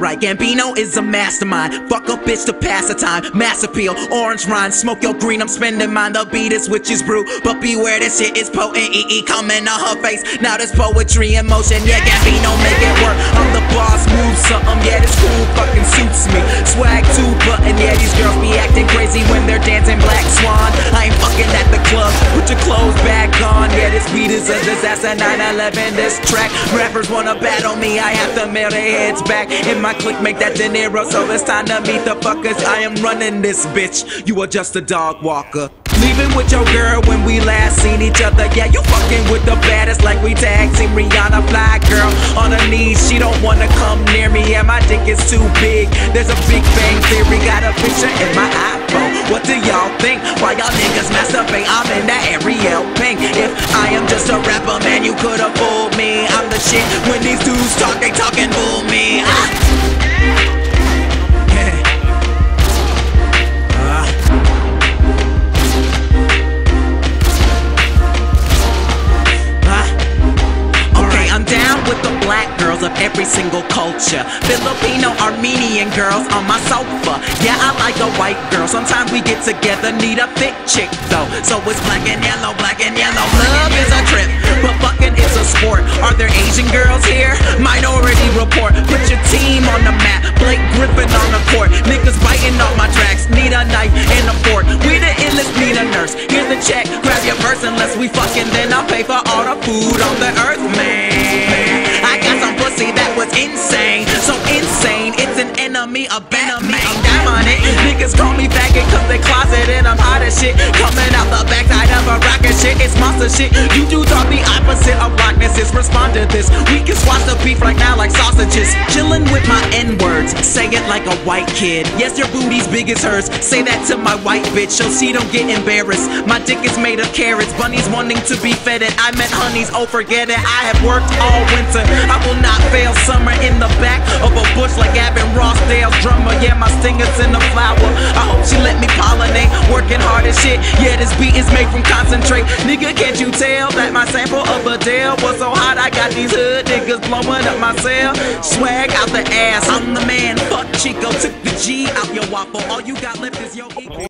right. Gambino is a mastermind. Fuck a bitch to pass the time. Mass appeal, orange rind, smoke your green. I'm spending mine. The beat is witch's brew, but beware this shit is potent. EE coming on her face. Now there's poetry in motion. Yeah, Gambino make it work. I'm the boss, move this is a disaster. 9/11. This track. Rappers wanna battle me. I have to mail their heads back. In my clique, make that De Niro. So it's time to meet the fuckers. I am running this bitch. You are just a dog walker. Leaving with your girl when we last seen each other. Yeah, you fucking with the baddest like we tag team Rihanna fly girl on her knees. She don't wanna come near me. Yeah, my dick is too big. There's a big bang theory. Got a picture in my iPhone. What do y'all think? Why y'all niggas masturbate? I'm in that Ariel pink. If I am just a rapper, man, you could've fooled me. I'm the shit. When these dudes talk, they talking bull me. Down with the black girls of every single culture. Filipino, Armenian girls on my sofa. Yeah, I like a white girl. Sometimes we get together, need a thick chick though. So it's black and yellow, black and yellow. Love is a trip, but fucking is a sport. Are there Asian girls here? Minority report. Put your team on the map. Blake Griffin on the court. Niggas biting off my tracks. Need a knife and a fork. We the illest, need a nurse. Here's the check. Grab your purse unless we fucking. Then I'll pay for all the food on the earth, man. Was insane. It's an enemy of enemy. I'm down on it. Niggas call me faggot cause they closet and I'm hot as shit. Coming out the backside of a rocket shit. It's monster shit. You dudes are the opposite of blacknesses. Respond to this. We can squash the beef right now like sausages. Chilling with my N words. Say it like a white kid. Yes, your booty's big as hers. Say that to my white bitch so she don't get embarrassed. My dick is made of carrots. Bunnies wanting to be fed it. I met honeys. Oh, forget it. I have worked all winter. I will not fail summer in the back of a bush like Gavin Drummer. Yeah, my stinger's in the flower. I hope she let me pollinate. Working hard as shit. Yeah, this beat is made from concentrate. Nigga, can't you tell that my sample of Adele was so hot? I got these hood niggas blowing up my cell. Swag out the ass. I'm the man. Fuck Chico. Took the G out your waffle. All you got left is your ego.